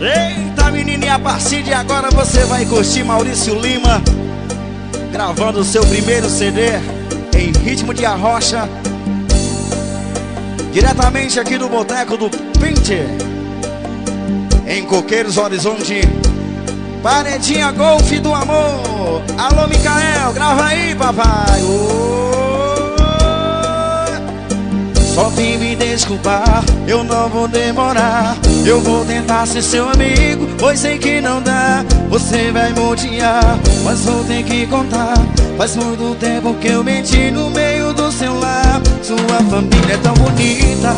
Eita menininha, a partir de agora você vai curtir Maurício Lima Gravando o seu primeiro CD em ritmo de arrocha Diretamente aqui do Boteco do Pinte Em Coqueiros Horizonte. Paredinha Golfe do Amor. Alô Micael, grava aí papai. Oh. Volte me desculpar, eu não vou demorar. Eu vou tentar ser seu amigo, pois sei que não dá. Você vai me odiar, mas vou ter que contar. Faz muito tempo que eu menti no meio do seu lar. Sua família é tão bonita,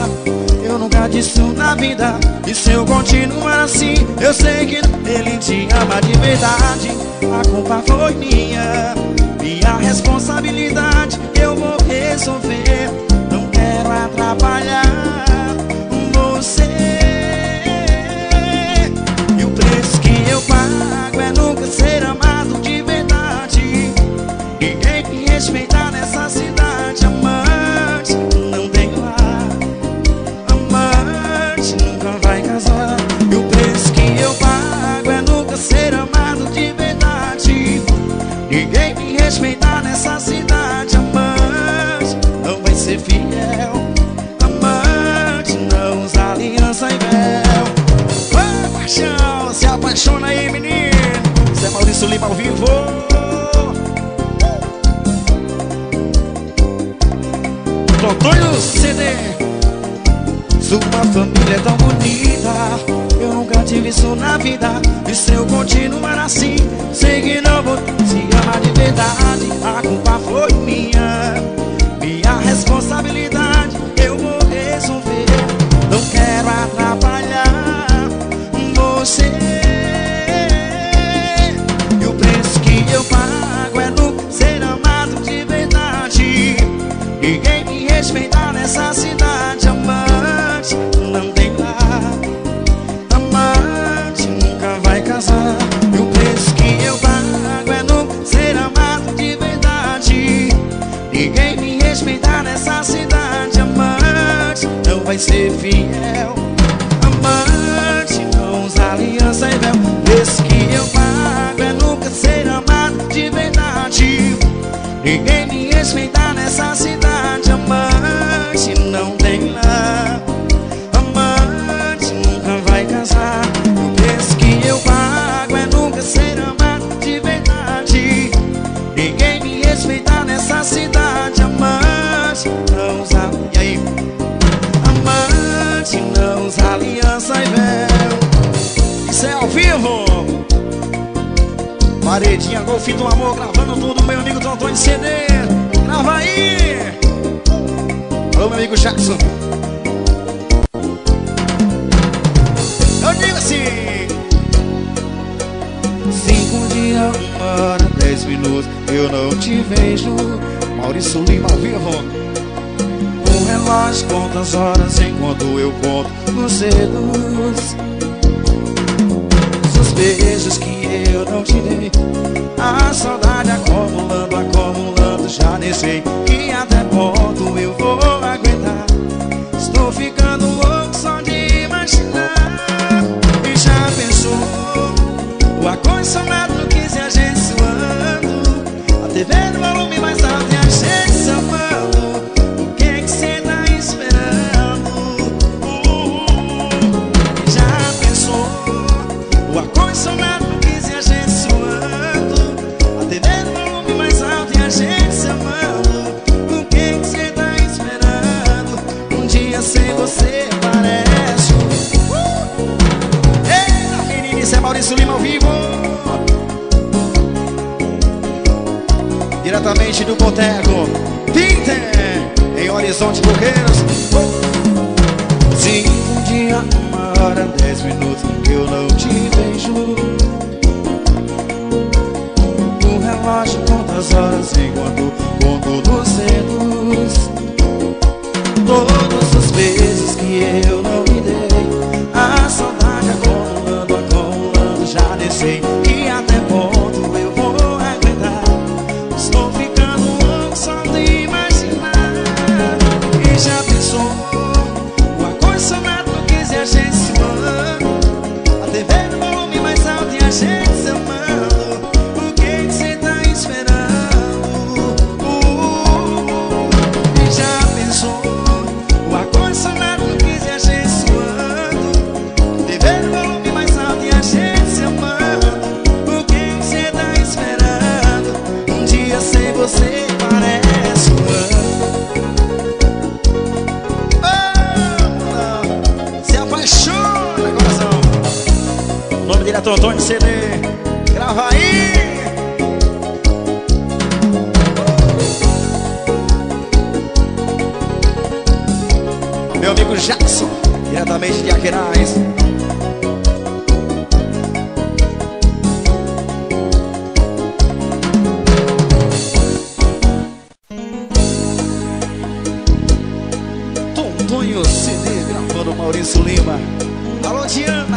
eu nunca disse isso na vida. E se eu continuar assim, eu sei que ele te ama de verdade. A culpa foi minha, e a responsabilidade Eu vou resolver. papaya. apaixona aí, menino. Zé Maurício Lima ao vivo. Antônio CD Sua família é tão bonita. Eu nunca tive isso na vida. E se eu continuar assim. Sei que não vou se amar de verdade. A culpa foi minha.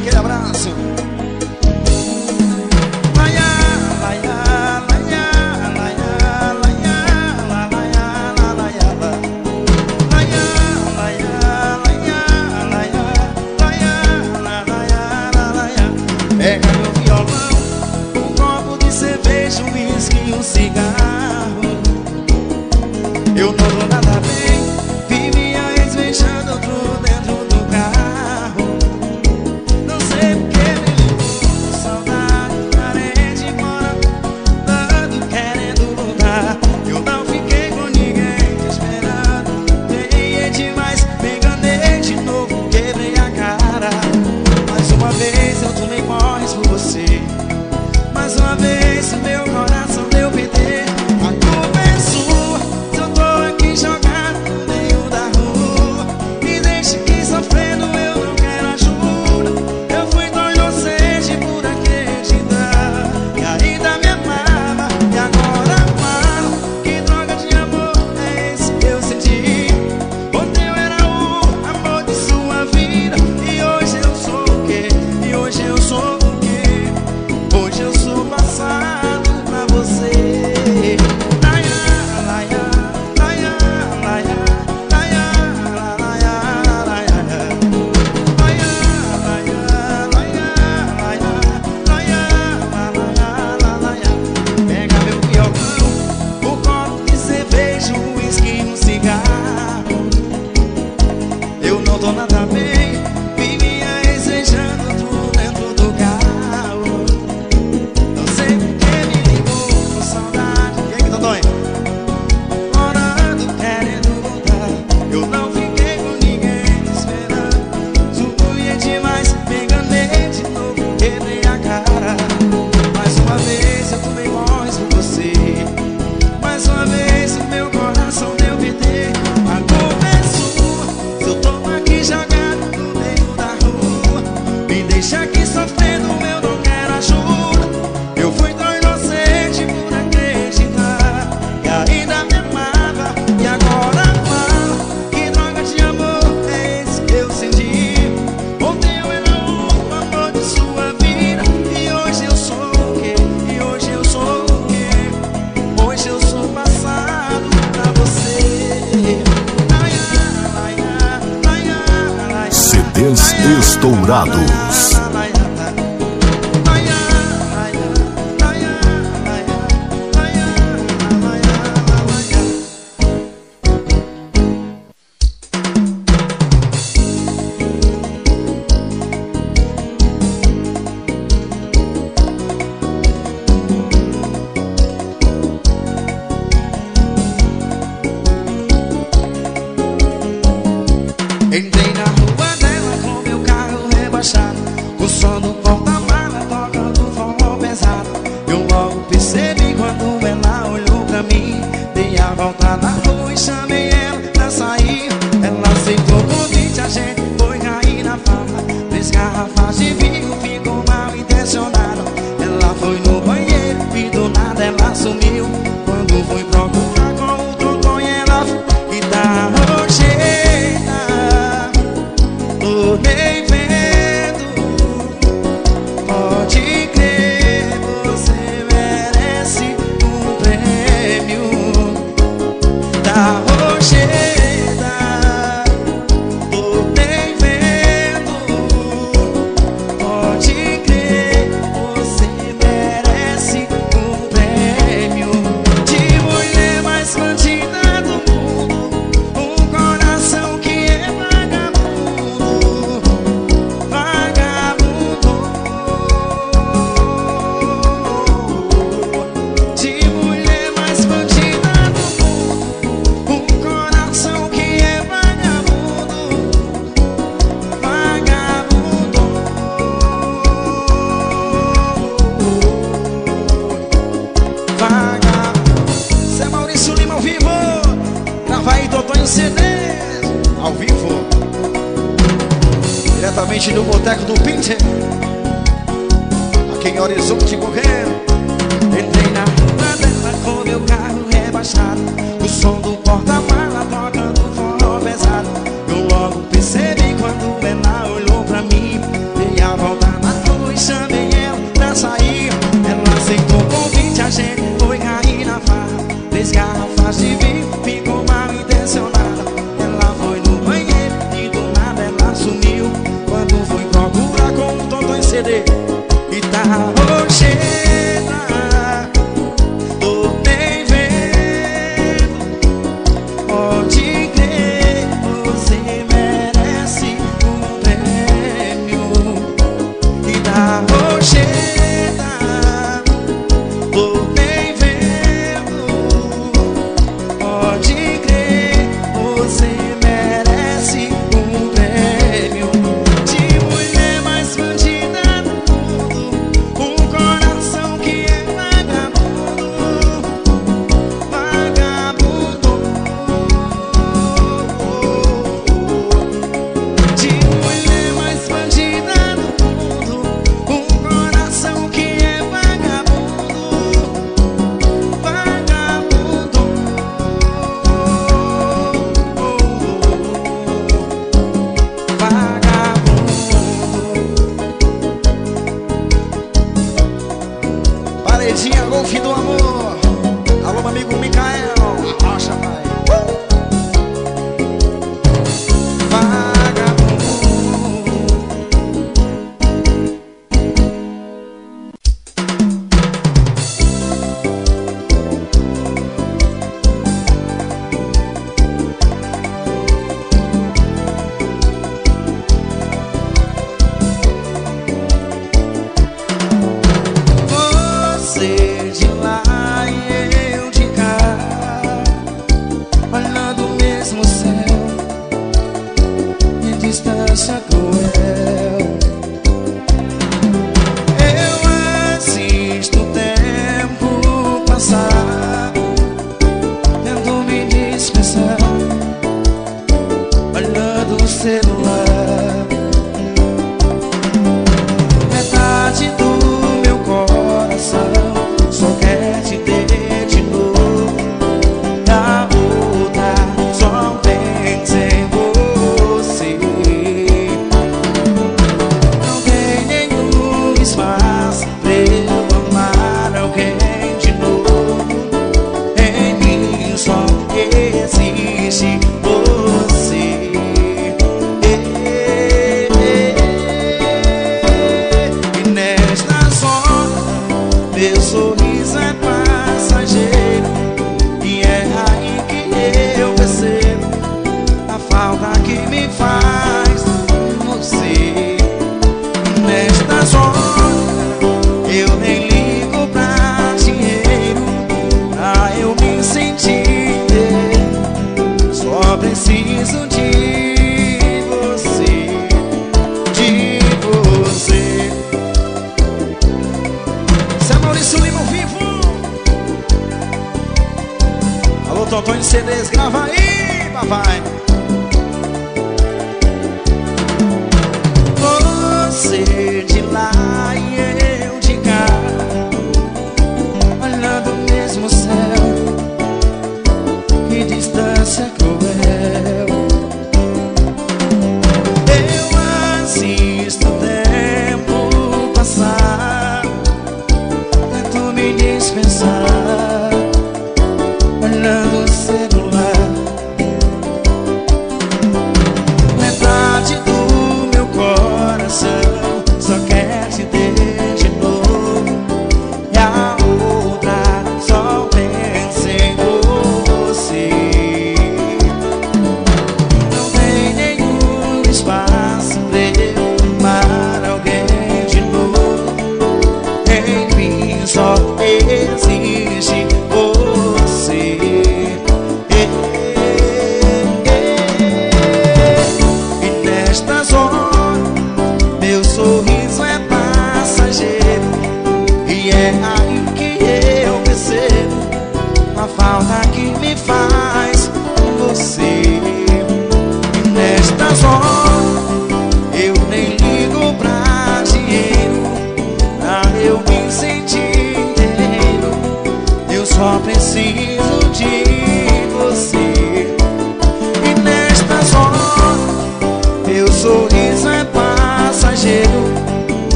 Aquele abraço.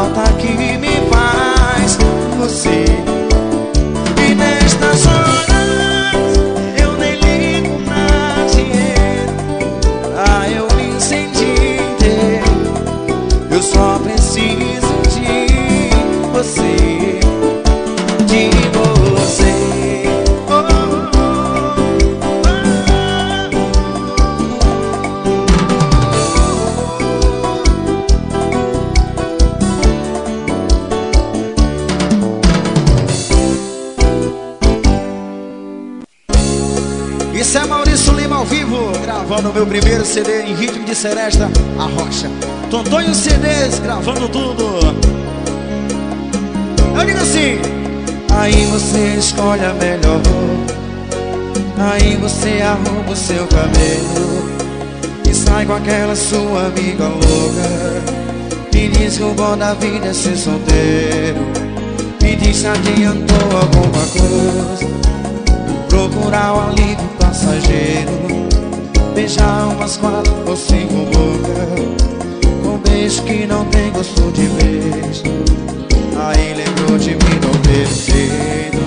Falta que CD em ritmo de seresta, a rocha. Tontonho CDs, gravando tudo. Eu digo assim: Aí você escolhe a melhor. Aí você arruma o seu cabelo E sai com aquela sua amiga louca Me diz que o bom da vida é ser solteiro Me diz se adiantou alguma coisa Procurar o alívio passageiro Beijar umas quatro ou cinco bocas Com beijo que não tem gosto de beijo. Aí lembrou de mim não ter jeito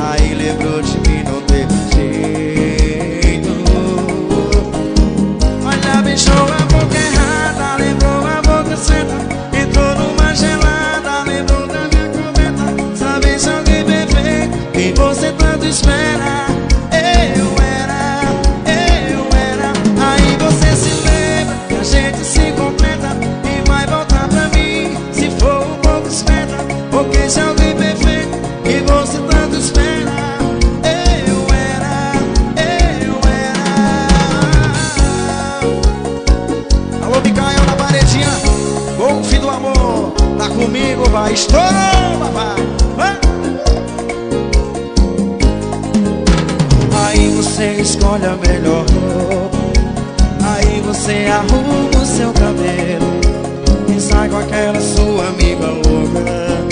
Aí lembrou de mim não ter vai. Estourou. Aí você escolhe a melhor roupa. Aí você arruma o seu cabelo. E sai com aquela sua amiga louca.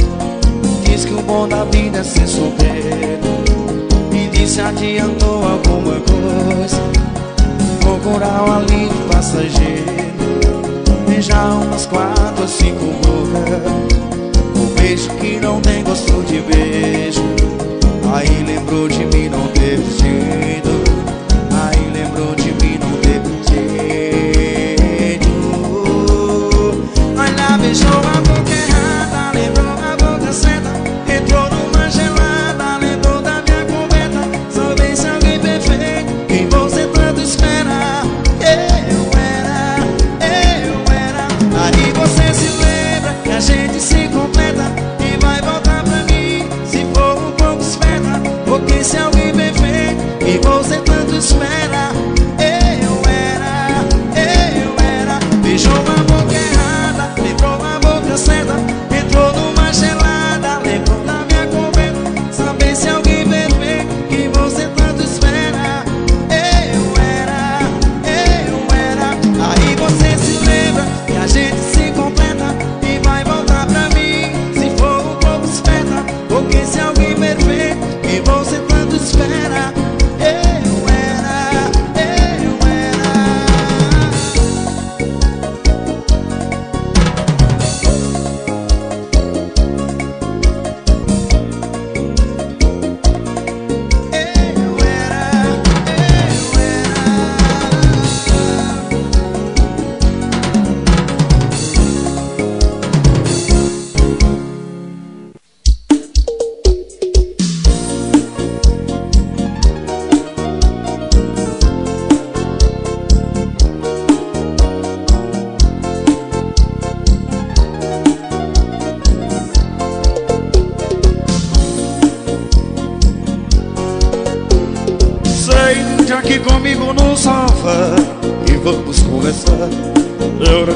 Diz que o bom da vida é ser solteiro. E diz se adiantou alguma coisa. Procurar o alívio passageiro. Beijar umas quatro ou cinco bocas Um beijo que não tem gosto de beijo. Aí lembrou de mim, não teve jeito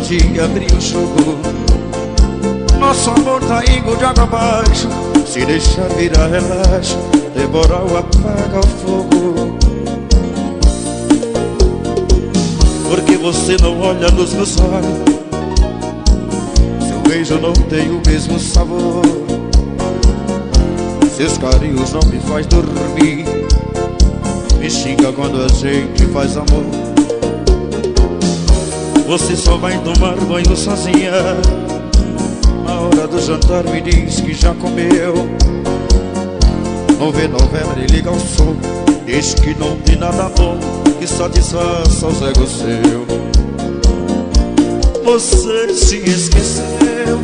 de abrir o jogo. Nosso amor tá indo de água abaixo. Se deixar virar relaxo Devorar o apaga o fogo. Porque você não olha nos meus olhos. Seu beijo não tem o mesmo sabor. Seus carinhos não me faz dormir. Me xinga quando a gente faz amor Você só vai tomar banho sozinha. Na hora do jantar me diz que já comeu. Não vê novela e liga o som. Diz que não tem nada bom Que satisfaça os egos seu Você se esqueceu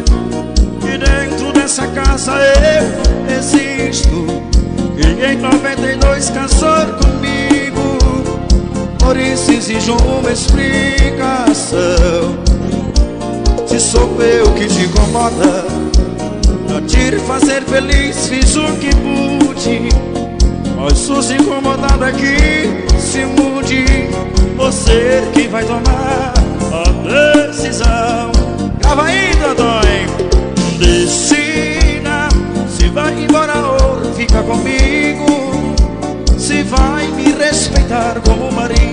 Que dentro dessa casa eu existo. E em 92 casou comigo Por isso exijo uma explicação. Se sou eu que te incomoda Não tire fazer feliz, fiz o que pude. Mas os incomodados aqui se mude Você que vai tomar a decisão. Grava aí, Dodói. Decida Se vai embora ou fica comigo. Se vai me respeitar como marido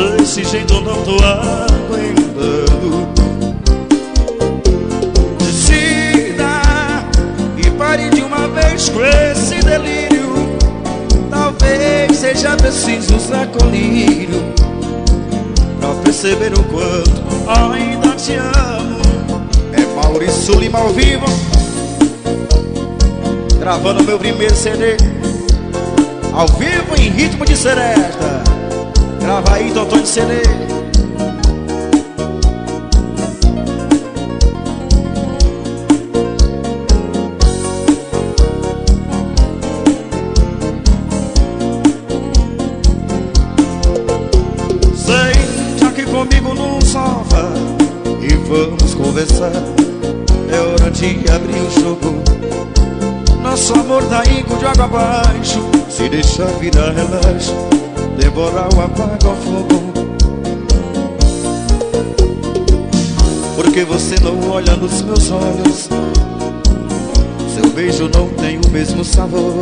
desse jeito não tô aguentando Decida E pare de uma vez com esse delírio. Talvez seja preciso usar colírio Pra perceber o quanto ainda te amo. É Maurício Lima ao vivo Gravando meu primeiro CD Ao vivo em ritmo de seresta Grava aí, doutor de CD conversar. É hora de abrir o jogo. Nosso amor tá indo de água abaixo. Se deixar virar relaxo O apaga o fogo. Porque você não olha nos meus olhos. Seu beijo não tem o mesmo sabor.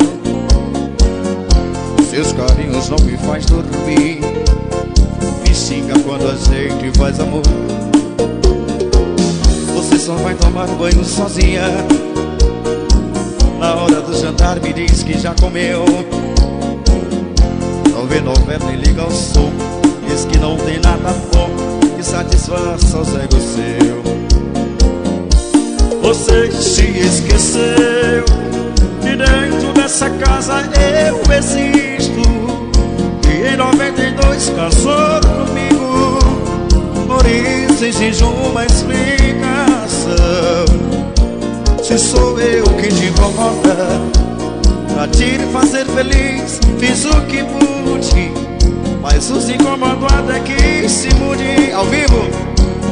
Seus carinhos não me faz dormir. Me xinga quando a gente faz amor. Só vai tomar banho sozinha. Na hora do jantar me diz que já comeu vê novela nem liga o som. Diz que não tem nada bom Que satisfaça os egos seu Você se esqueceu Que dentro dessa casa eu existo E em 92 casou comigo. Por isso exijo uma explicação. Se sou eu que te incomoda Pra te fazer feliz Fiz o que pude Mas os incomodados é que se mude Ao vivo.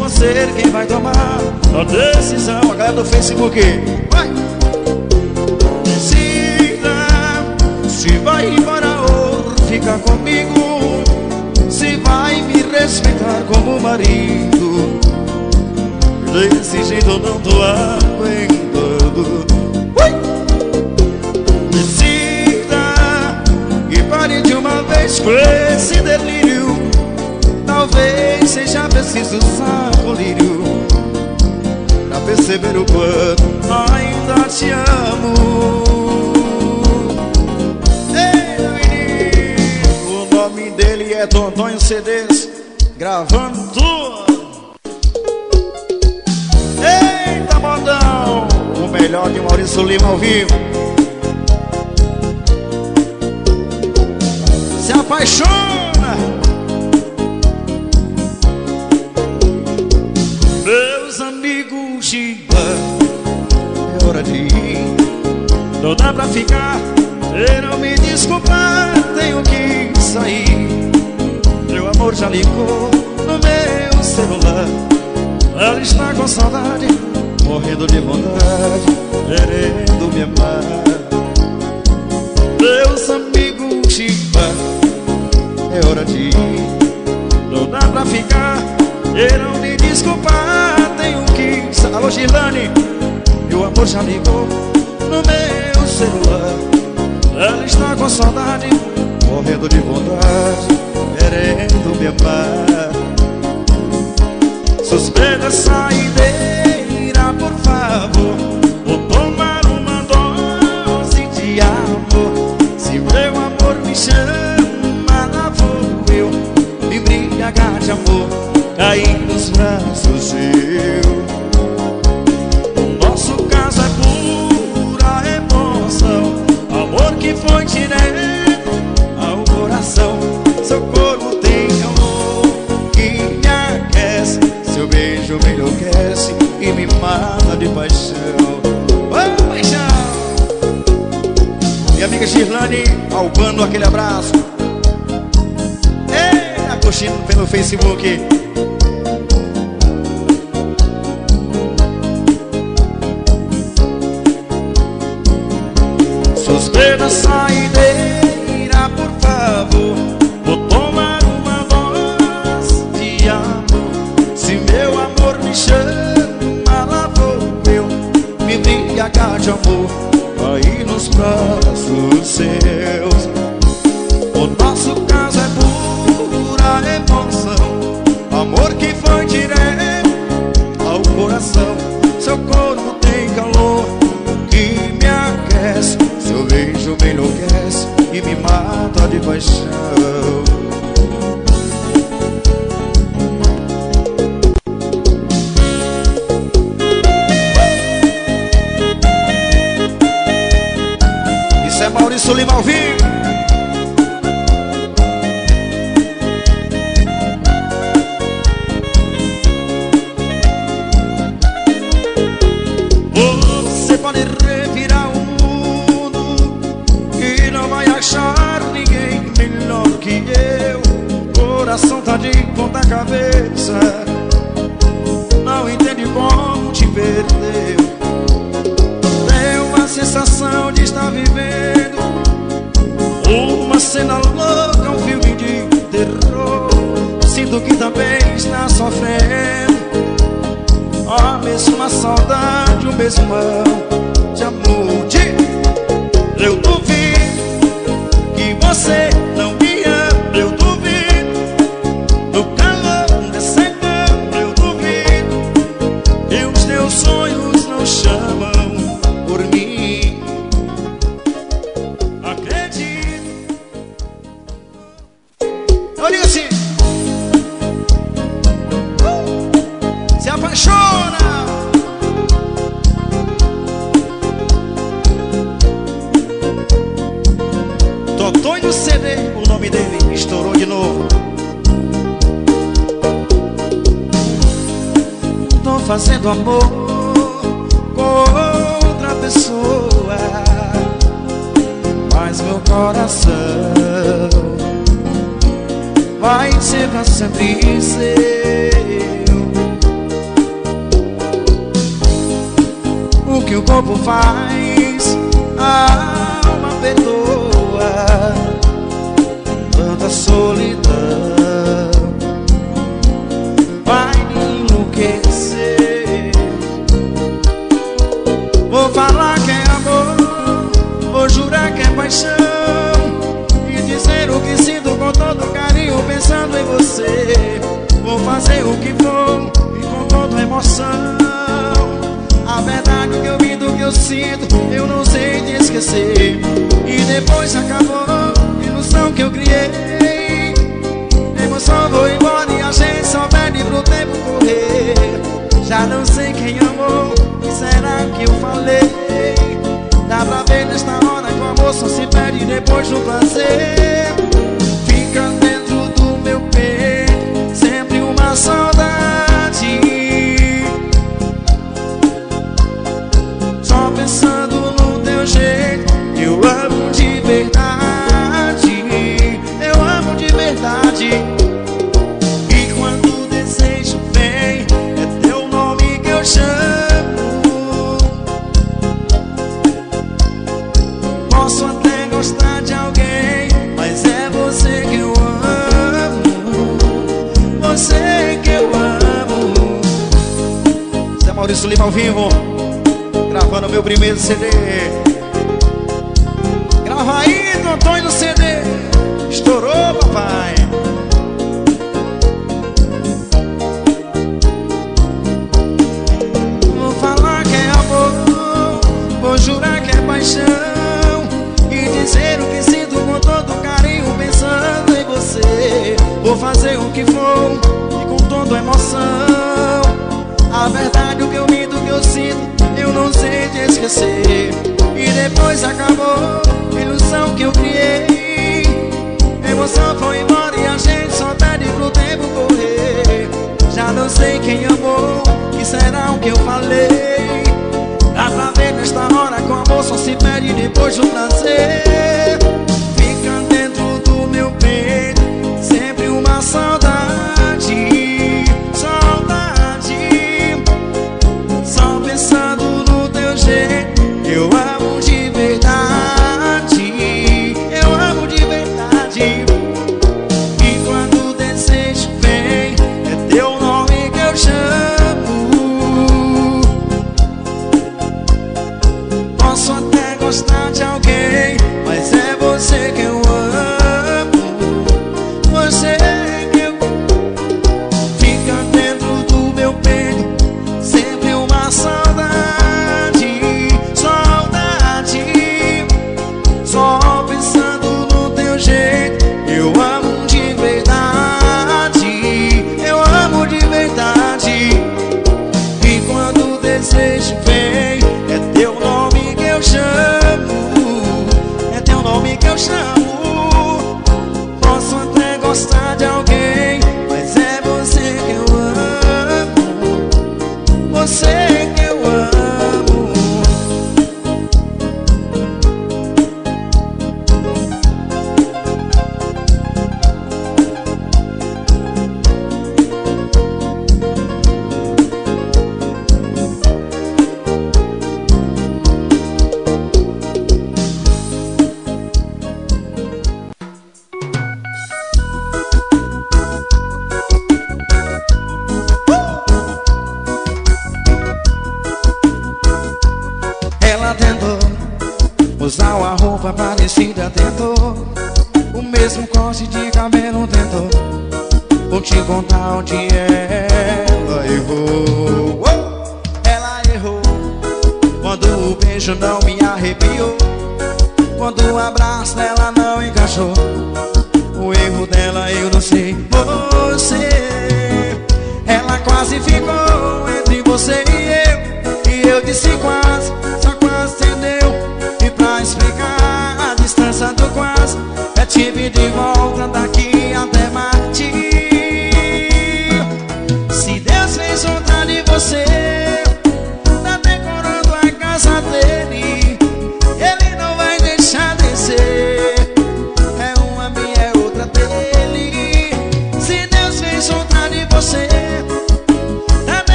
Você quem vai tomar a decisão. A galera do Facebook Vai! Decida Se vai embora ou fica comigo. Se vai me respeitar como marido. Desse jeito não tô vez com esse delírio. Talvez seja preciso usar colírio Pra perceber o quanto ainda te amo. Ei, O nome dele é Tontonho CDs Gravando tudo O melhor de Maurício Lima ao vivo apaixona. Meus amigos Chiba É hora de ir. Não dá pra ficar não me desculpar Tenho que sair. Meu amor já ligou no meu celular. Ela está com saudade Morrendo de vontade, querendo me amar. Meus amigos chipa, é hora de ir. Não dá pra ficar, queiram me desculpar. Tenho que... Alô Girlane, meu amor já ligou no meu celular. Ela está com saudade, morrendo de vontade Querendo me amar. Suspeita sair dele por favor braços de eu. O nosso caso é pura emoção, amor que foi direto ao coração. Seu corpo tem calor que me aquece, seu beijo me enlouquece e me mata de paixão. Oh, paixão! Minha amiga Girlane Albano, aquele abraço é, curtindo pelo Facebook você.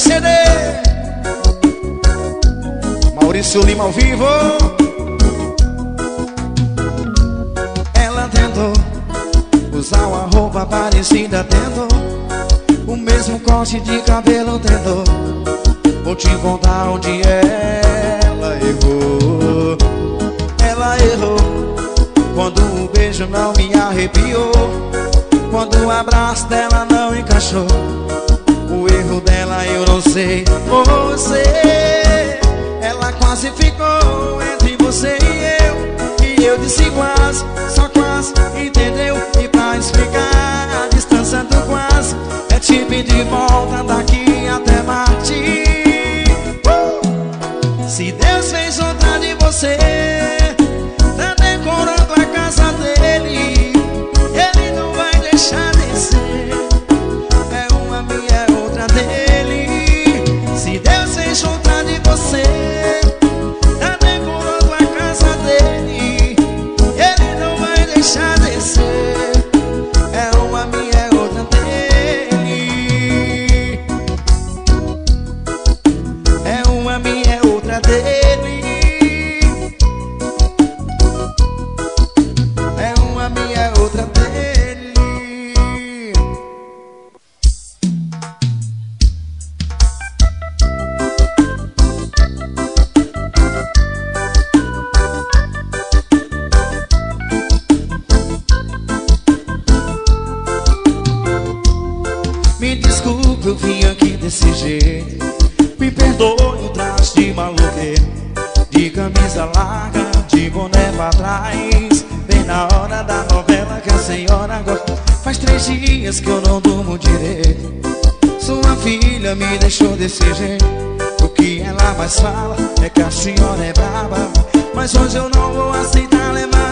CD. Maurício Lima ao vivo. Ela tentou usar uma roupa parecida, tentou. O mesmo corte de cabelo, tentou. Vou te contar onde ela errou. Ela errou quando o um beijo não me arrepiou. Quando o um abraço dela não encaixou o erro dela eu não sei Você Ela quase ficou entre você e eu E eu disse quase, só quase, entendeu? E pra explicar a distância do quase É tipo de volta daqui até Marte uh! Se Deus fez outra de você filha me deixou desse jeito. O que ela mais fala é que a senhora é braba Mas hoje eu não vou aceitar levar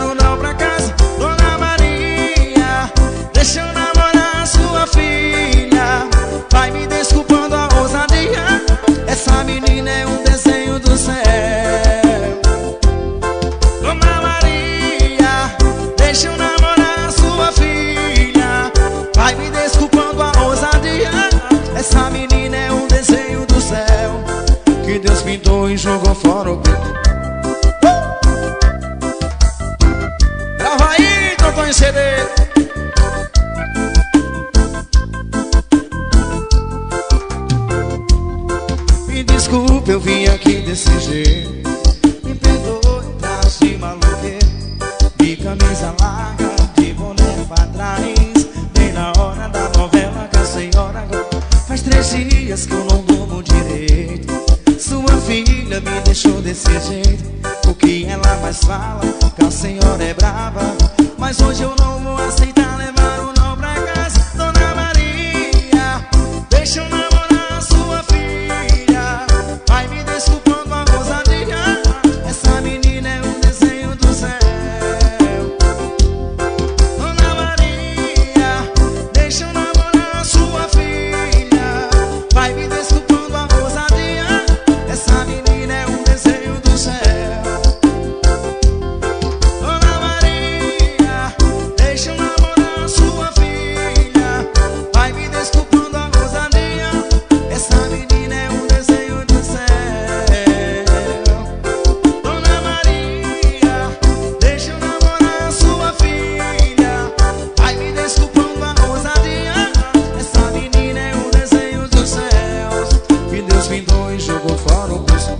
Deus vindou e jogou fora o poço.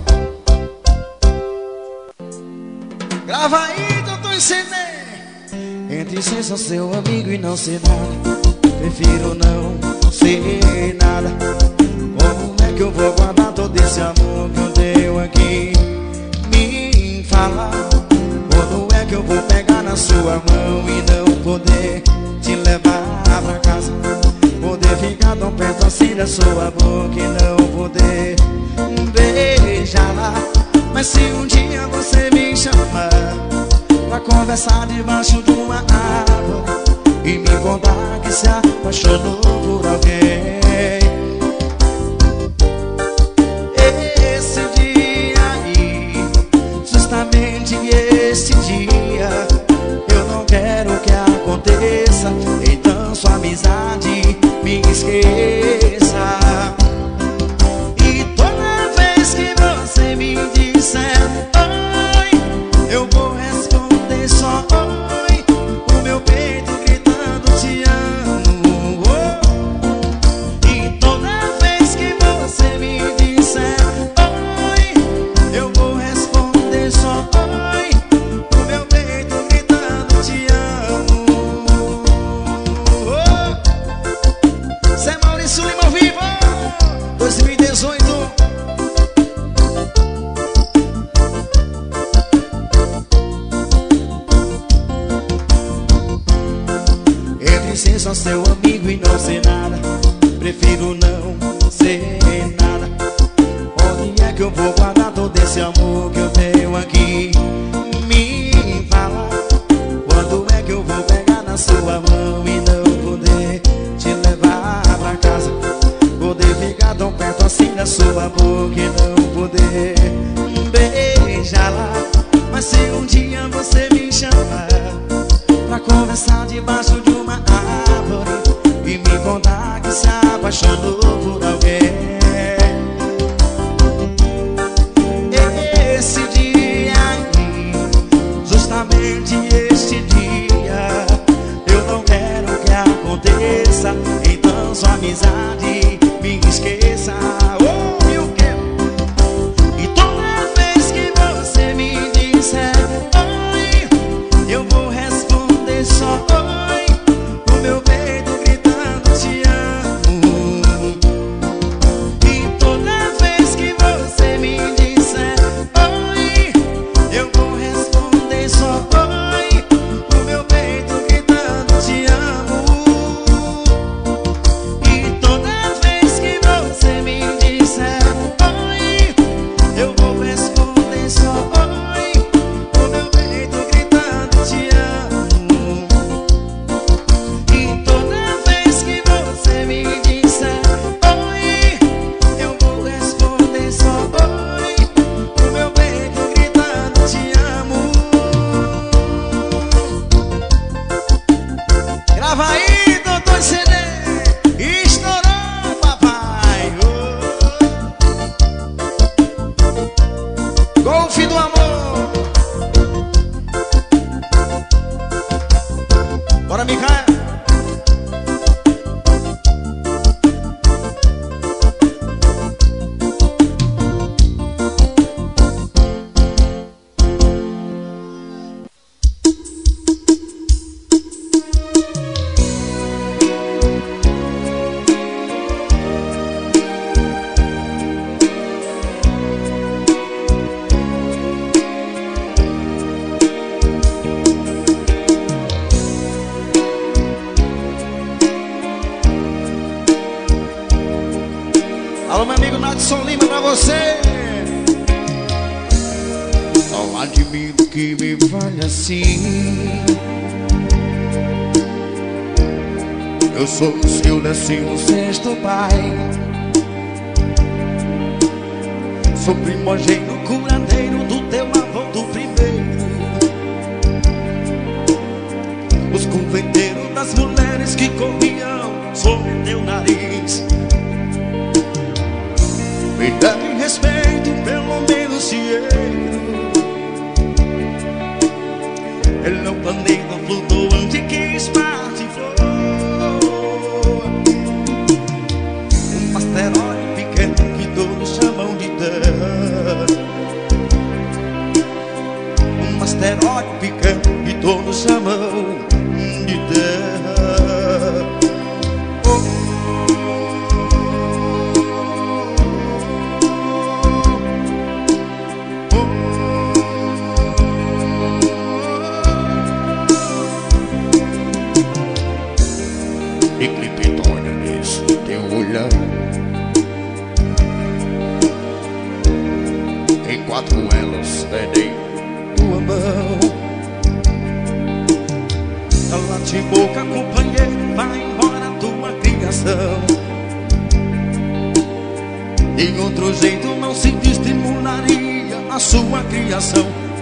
Grava aí, doutor Ensinei. Entre sem ser seu amigo e não ser nada. Prefiro não ser nada. Como é que eu vou guardar todo esse amor que eu tenho aqui? Me fala. Quando é que eu vou pegar na sua mão e não poder te levar pra casa? Poder ficar tão perto assim da sua boca e não poder beijá-la Mas se um dia você me chamar Pra conversar debaixo de uma árvore E me contar que se apaixonou por alguém amor que não poder beijá-la Mas se um dia você me chamar Pra conversar debaixo de uma árvore E me contar que se apaixonou por alguém. Esse dia aí, justamente este dia Eu não quero que aconteça, então sua amizade Admito que me vale assim. Eu sou o seu décimo sexto pai. Sou primogênito curandeiro do teu avô do primeiro. Os conventeiros das mulheres que corriam sobre teu nariz. Me dá respeito, pelo menos se ele. Ele o planeta flutuante que esparte flor. Um asteroide pequeno que todos chamam de terra. Um asteroide pequeno que todos chamam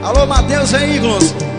Alô, Matheus Veículos E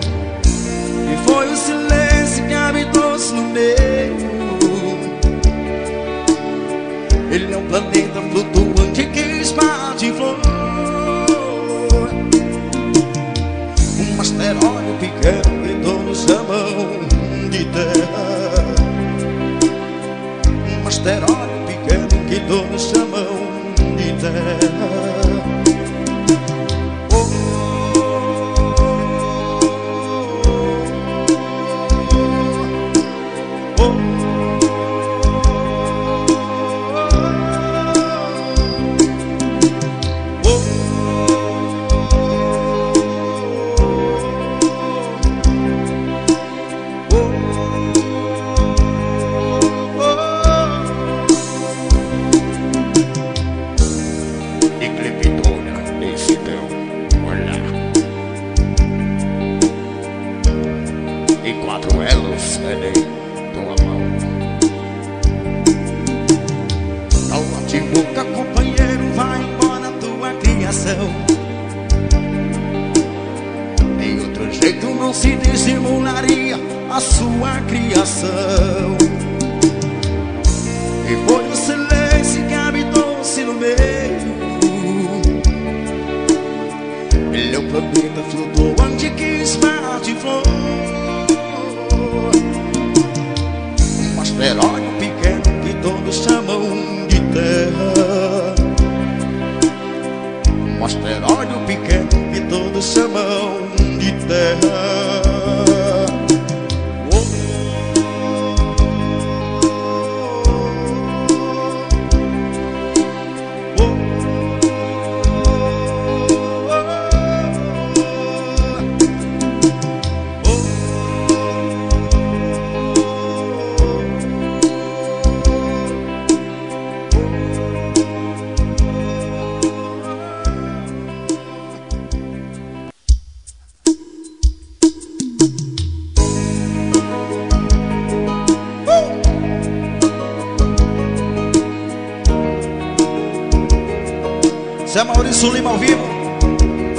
Maurício Lima ao vivo,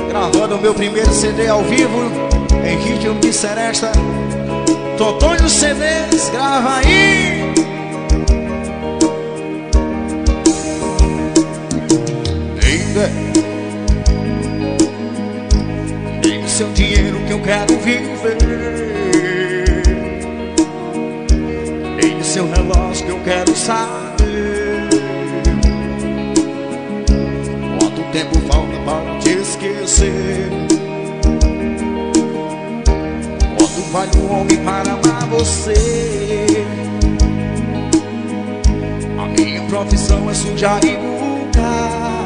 gravando o meu primeiro CD ao vivo, em ritmo de seresta. Totônio CDs, grava aí! Ainda Dê o seu dinheiro que eu quero viver o seu relógio que eu quero saber tempo falta para te esquecer. Quanto vale um homem para amar você A minha profissão é sujar e bucar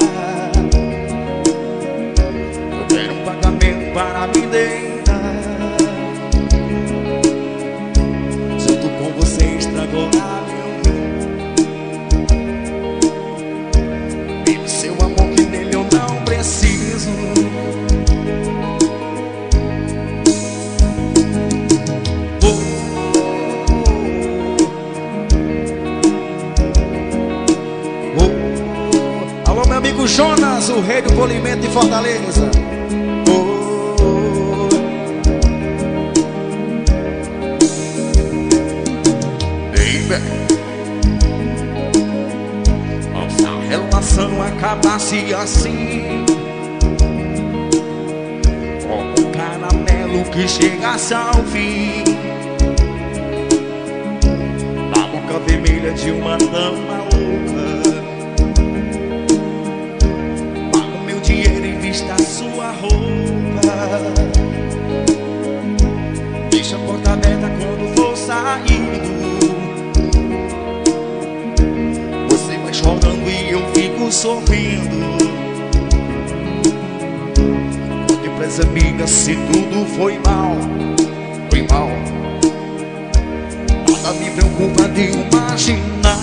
Eu quero um pagamento para me deitar. Junto com você estragou a preciso. Oh, oh. Alô, meu amigo Jonas, o rei do polimento de Fortaleza. acabasse assim que chegasse ao fim Na boca vermelha de uma dama louca Pago meu dinheiro em vista sua roupa. Deixa a porta aberta quando for saindo. Você vai chorando e eu fico sorrindo Pras amigas se tudo foi mal Foi mal. Nada me preocupa de imaginar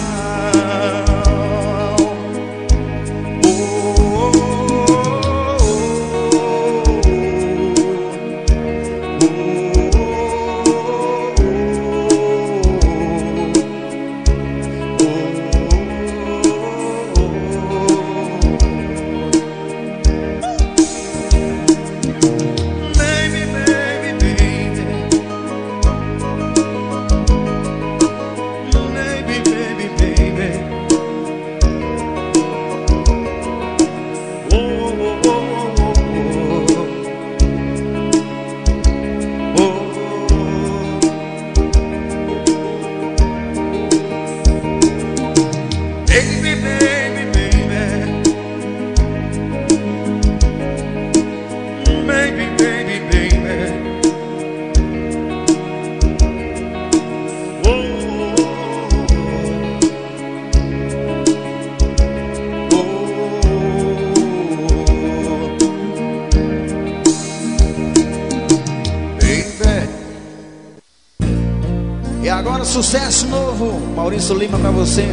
Maurício Lima para você,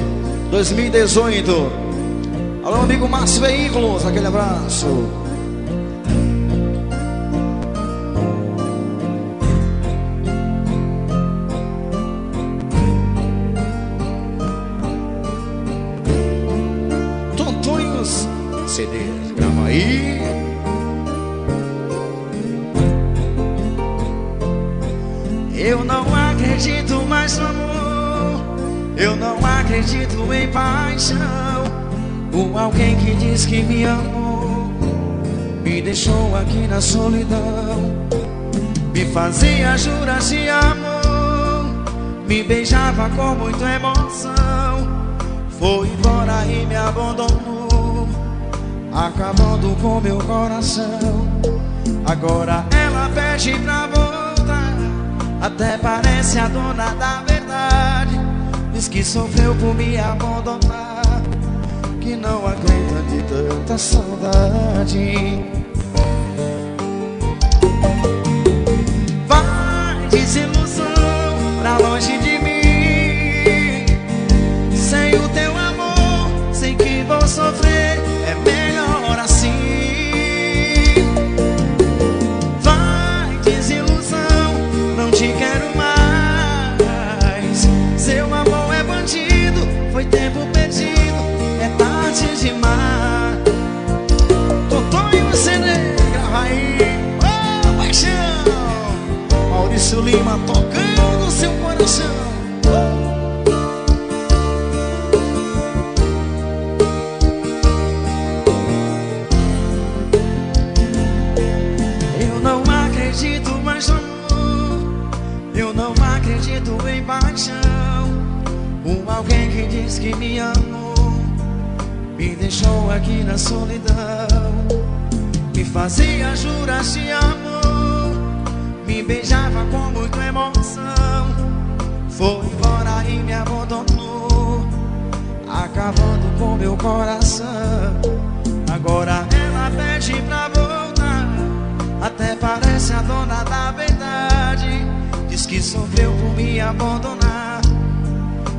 2018. Alô, amigo Márcio Veículos, aquele abraço. Tontonhos, CD, grava aí. Eu não acredito mais no amor. Eu não acredito em paixão. O alguém que diz que me amou me deixou aqui na solidão. Me fazia juras de amor, me beijava com muita emoção. Foi embora e me abandonou, acabando com meu coração. Agora ela pede pra voltar. Até parece a dona da verdade Diz que sofreu por me abandonar Que não aguenta de tanta saudade Lima tocando seu coração. acredito em paixão. Um alguém que diz que me amou Me deixou aqui na solidão. Me fazia juras de amor Me beijava com muita emoção. Foi embora e me abandonou Acabando com meu coração. Agora ela pede pra voltar. Até parece a dona da verdade. Diz que sofreu por me abandonar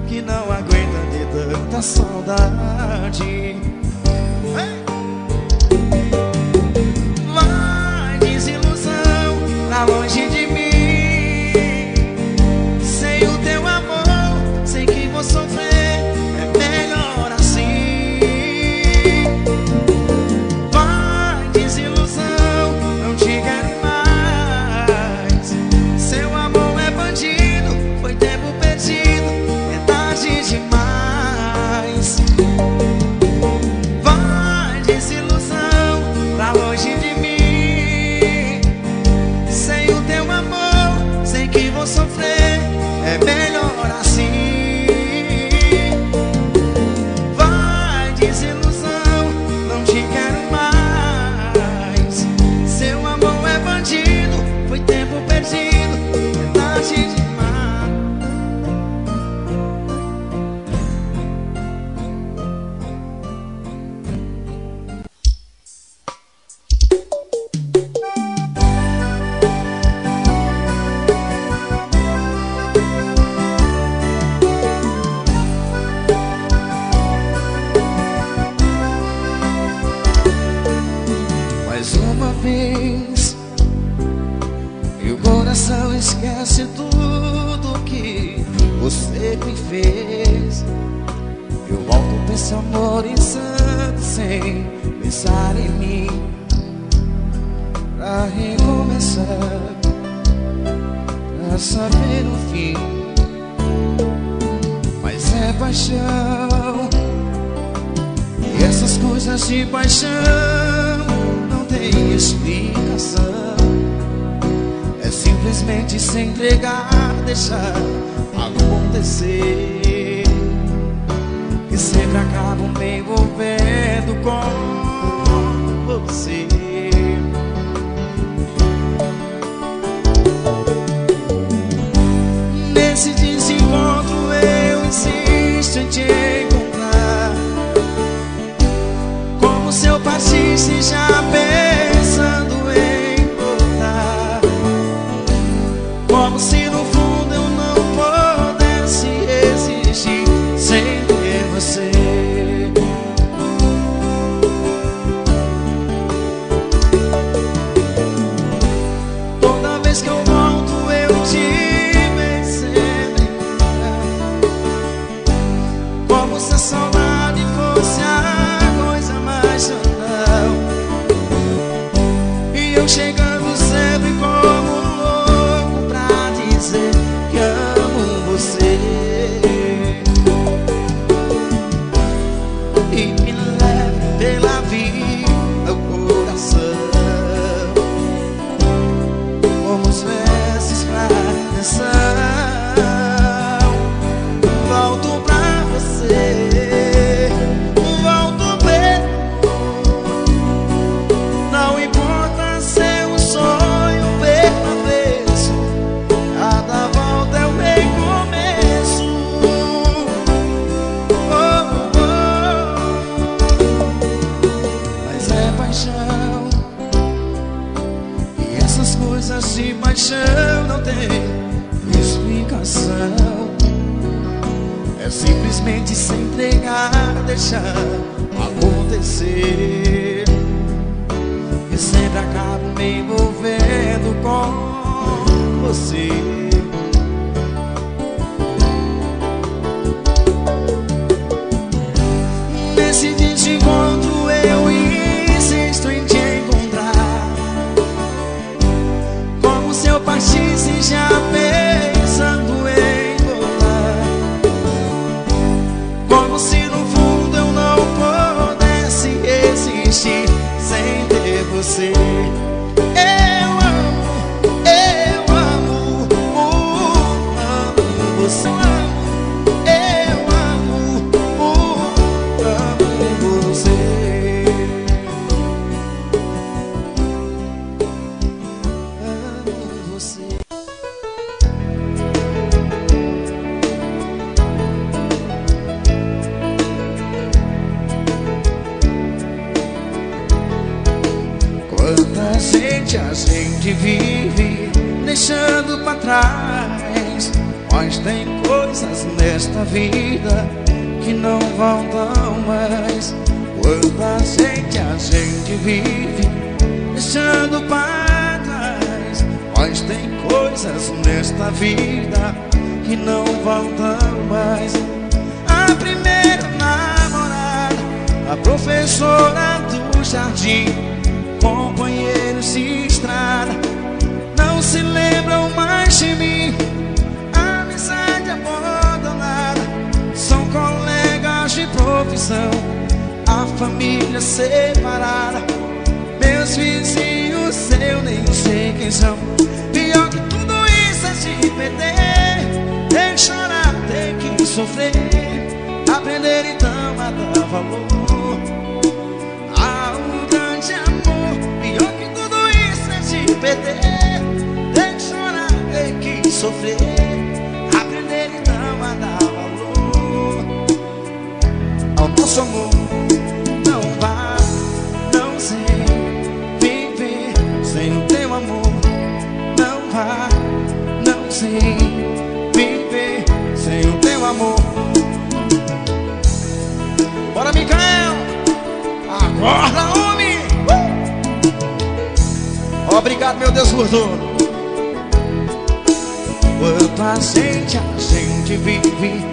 Que não aguenta de tanta saudade entregar, deixar acontecer. Que sempre acabo me envolvendo com você. Nesse desencontro eu insisto em te encontrar. Como se eu partisse já bem. sun. Por tudo. Quanta gente a gente vive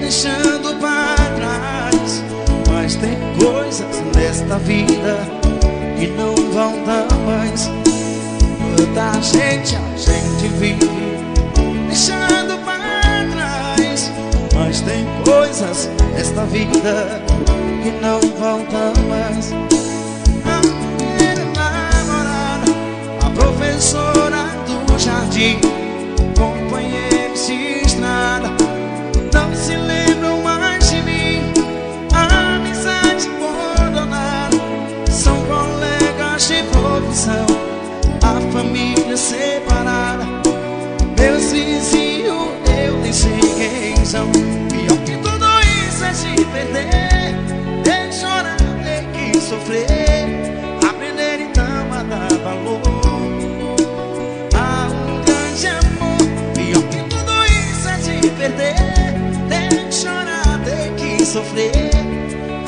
deixando para trás. Mas tem coisas nesta vida que não vão dar mais. Quanta gente a gente vive deixando para trás. Mas tem coisas nesta vida que não voltam mais. Professora do jardim, companheiros de estrada, não se lembram mais de mim. A amizade abandonada, são colegas de profissão, a família separada, meus vizinhos eu nem sei quem são. Pior que tudo isso é se perder, que chorar, ter que sofrer, sofrer,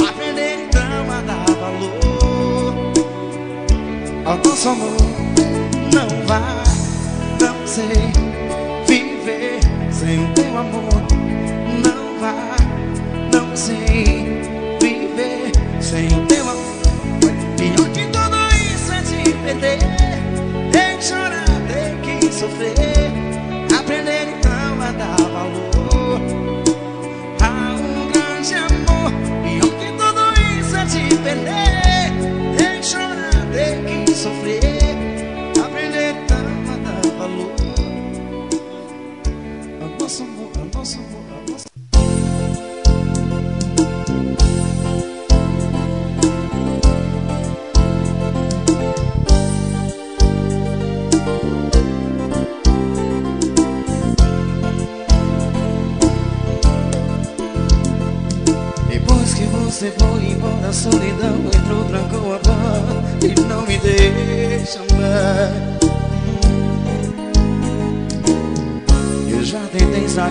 aprender então a dar valor ao nosso amor. Não vá, não sei viver sem o teu amor. Não vá, não sei viver sem o teu amor. Pior que tudo isso é te perder, ter que chorar, ter que sofrer,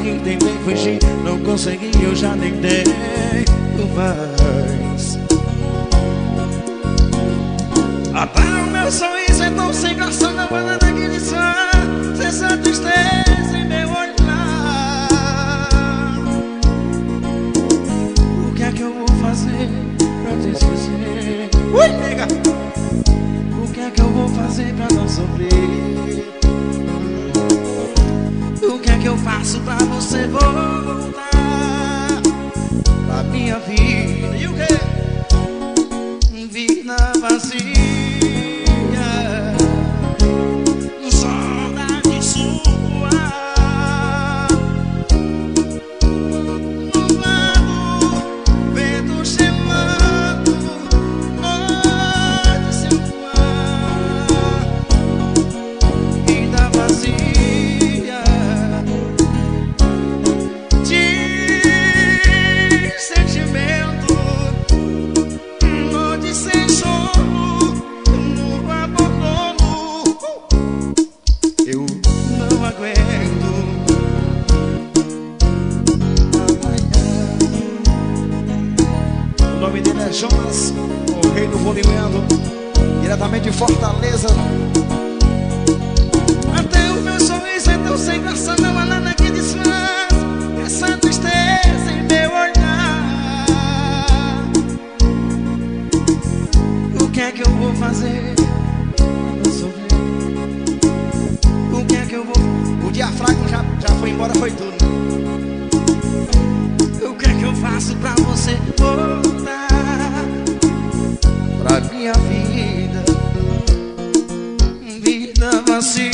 sair, tentei fugir, não consegui, eu já tentei mais. Até Jonas, o rei do movimento, diretamente de Fortaleza. Até o meu sorriso é tão sem graça, não há nada que desfaz essa tristeza em meu olhar. O que é que eu vou fazer? O que é que eu vou. O diafragma já, já foi embora, foi tudo. O que é que eu faço pra você voltar minha vida? Vida vazia,